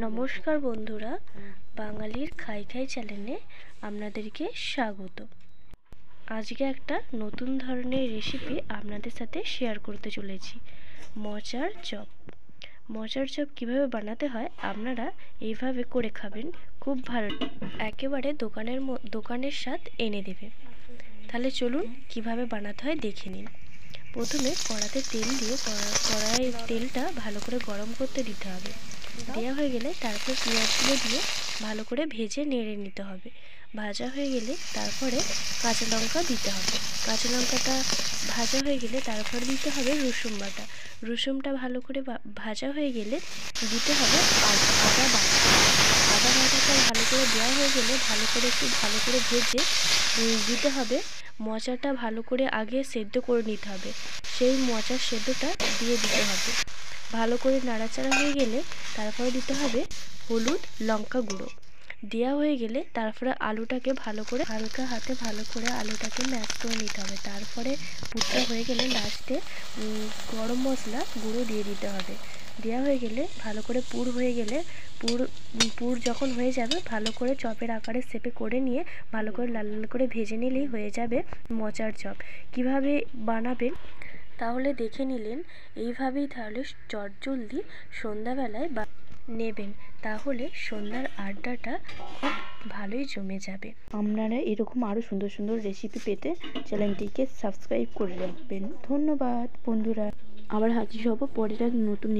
নমস্কার বন্ধুরা, বাঙালির খাই খাই চ্যানেলে আপনাদেরকে স্বাগত। আজকে একটা নতুন ধরনের রেসিপি আপনাদের সাথে শেয়ার করতে চলেছি মচার চপ। মচার চপ কীভাবে বানাতে হয় আপনারা এইভাবে করে খাবেন, খুব ভালো একেবারে দোকানের দোকানের স্বাদ এনে দেবে। তাহলে চলুন কীভাবে বানাতে হয় দেখে নিন। প্রথমে কড়াতে তেল দিয়ে কড়াইয়ের তেলটা ভালো করে গরম করতে দিতে হবে। দেওয়া হয়ে গেলে তারপর পেঁয়াজগুলো দিয়ে ভালো করে ভেজে নেড়ে নিতে হবে। ভাজা হয়ে গেলে তারপরে কাঁচা লঙ্কা দিতে হবে। কাঁচা লঙ্কাটা ভাজা হয়ে গেলে তারপর দিতে হবে রসুন বাটা। রসুনটা ভালো করে ভাজা হয়ে গেলে দিতে হবে আদা বাটা। আদা বাটাটা ভালো করে দেওয়া হয়ে গেলে ভালো করে একটু ভালো করে ভেজে দিতে হবে। মচাটা ভালো করে আগে সেদ্ধ করে নিতে হবে। সেই মচার সেদ্ধটা দিয়ে দিতে হবে। ভালো করে নাড়াচাড়া হয়ে গেলে তারপরে দিতে হবে হলুদ লঙ্কা গুঁড়ো। দেওয়া হয়ে গেলে তারপরে আলুটাকে ভালো করে হালকা হাতে ভালো করে আলুটাকে ম্যাশ করে নিতে হবে। তারপরে পুরটা হয়ে গেলে লাস্টে গরম মশলা গুঁড়ো দিয়ে দিতে হবে। দেওয়া হয়ে গেলে ভালো করে পুর হয়ে গেলে পুর পুর যখন হয়ে যাবে ভালো করে চপের আকারে সেপে করে নিয়ে ভালো করে লাল লাল করে ভেজে নিলেই হয়ে যাবে মচার চপ। কীভাবে বানাবেন তাহলে দেখে নিলেন, এইভাবেই তাহলে চটজলদি সন্ধ্যাবেলায় বা নেবেন। তাহলে সন্ধ্যার আড্ডাটা খুব ভালোই জমে যাবে। আপনারা এরকম আরও সুন্দর সুন্দর রেসিপি পেতে চ্যানেলটিকে সাবস্ক্রাইব করে রাখবেন। ধন্যবাদ, বন্ধুরা। আবার হাজির হব পরের এক নতুন